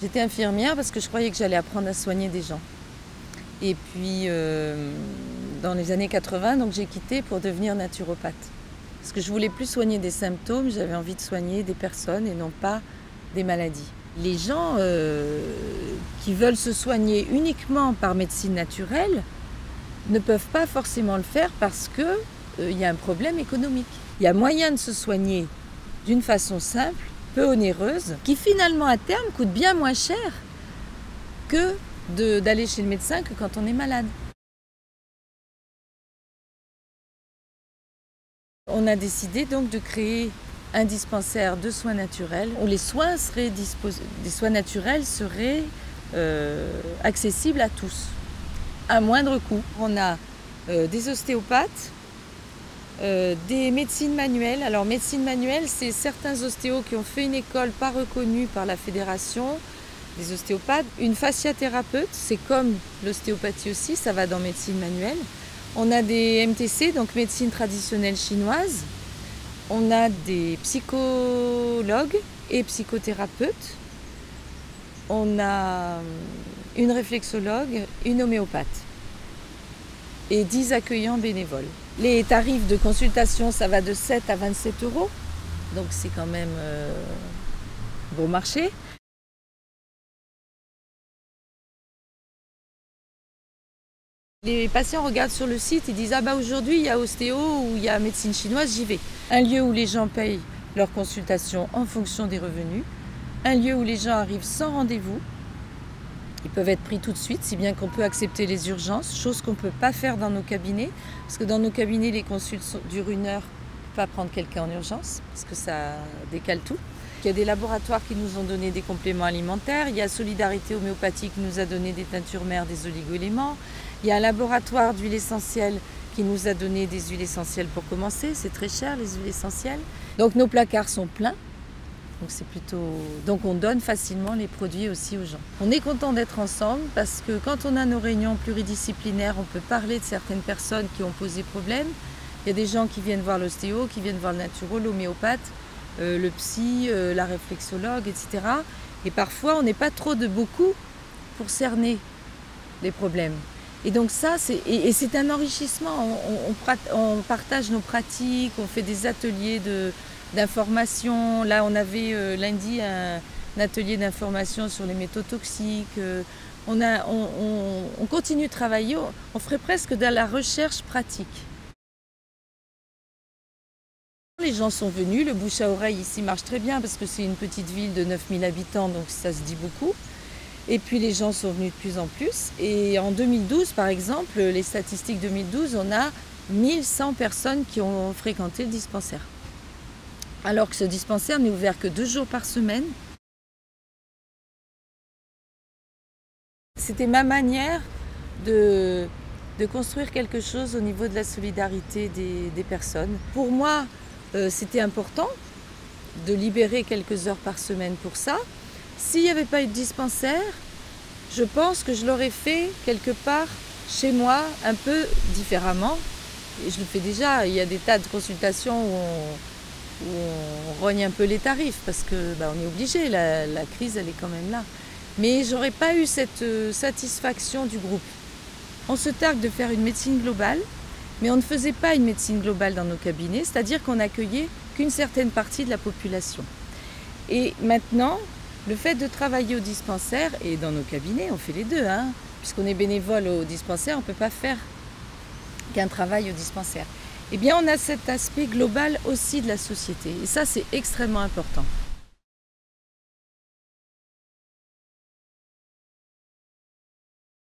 J'étais infirmière parce que je croyais que j'allais apprendre à soigner des gens. Et puis, euh, dans les années 80, donc j'ai quitté pour devenir naturopathe. Parce que je voulais plus soigner des symptômes, j'avais envie de soigner des personnes et non pas des maladies. Les gens euh, qui veulent se soigner uniquement par médecine naturelle ne peuvent pas forcément le faire parce qu'il euh, y a un problème économique. Il y a moyen de se soigner d'une façon simple onéreuse, qui finalement à terme coûte bien moins cher que d'aller chez le médecin que quand on est malade. On a décidé donc de créer un dispensaire de soins naturels où les soins, seraient des soins naturels seraient euh, accessibles à tous, à moindre coût. On a euh, des ostéopathes, euh, des médecines manuelles. Alors médecine manuelle, c'est certains ostéos qui ont fait une école pas reconnue par la fédération, des ostéopathes. Une fasciathérapeute, c'est comme l'ostéopathie aussi, ça va dans médecine manuelle. On a des MTC, donc médecine traditionnelle chinoise. On a des psychologues et psychothérapeutes. On a une réflexologue, une homéopathe et 10 accueillants bénévoles. Les tarifs de consultation, ça va de 7 à 27 euros. Donc c'est quand même euh, bon marché. Les patients regardent sur le site, ils disent Ah bah aujourd'hui il y a ostéo ou il y a médecine chinoise, j'y vais. Un lieu où les gens payent leur consultation en fonction des revenus. Un lieu où les gens arrivent sans rendez-vous, ils peuvent être pris tout de suite, si bien qu'on peut accepter les urgences, chose qu'on ne peut pas faire dans nos cabinets, parce que dans nos cabinets, les consultes durent une heure, pas prendre quelqu'un en urgence, parce que ça décale tout. Il y a des laboratoires qui nous ont donné des compléments alimentaires, il y a Solidarité Homéopathie qui nous a donné des teintures mères, des oligoéléments, il y a un laboratoire d'huile essentielle qui nous a donné des huiles essentielles pour commencer, c'est très cher les huiles essentielles. Donc nos placards sont pleins, donc c'est plutôt. Donc on donne facilement les produits aussi aux gens. On est content d'être ensemble parce que quand on a nos réunions pluridisciplinaires, on peut parler de certaines personnes qui ont posé problème. Il y a des gens qui viennent voir l'ostéo, qui viennent voir le naturo, l'homéopathe, euh, le psy, euh, la réflexologue, etc. Et parfois on n'est pas trop de beaucoup pour cerner les problèmes. Et donc ça, c'est, et, c'est un enrichissement. on, partage nos pratiques, on fait des ateliers de, d'information. Là, on avait euh, lundi un, atelier d'information sur les métaux toxiques. Euh, on, on, continue de travailler, on ferait presque de la recherche pratique. Les gens sont venus, le bouche à oreille ici marche très bien parce que c'est une petite ville de 9000 habitants, donc ça se dit beaucoup. Et puis les gens sont venus de plus en plus. Et en 2012, par exemple, les statistiques 2012, on a 1100 personnes qui ont fréquenté le dispensaire alors que ce dispensaire n'est ouvert que deux jours par semaine. C'était ma manière de, construire quelque chose au niveau de la solidarité des, personnes. Pour moi, euh, c'était important de libérer quelques heures par semaine pour ça. S'il n'y avait pas eu de dispensaire, je pense que je l'aurais fait quelque part chez moi un peu différemment. Et je le fais déjà. Il y a des tas de consultations où on, où on rogne un peu les tarifs parce que bah, on est obligé, la, crise elle est quand même là. Mais j'aurais pas eu cette euh, satisfaction du groupe. On se targue de faire une médecine globale, mais on ne faisait pas une médecine globale dans nos cabinets, c'est-à-dire qu'on accueillait qu'une certaine partie de la population. Et maintenant, le fait de travailler au dispensaire et dans nos cabinets, on fait les deux, hein, puisqu'on est bénévole au dispensaire, on ne peut pas faire qu'un travail au dispensaire eh bien on a cet aspect global aussi de la société. Et ça, c'est extrêmement important.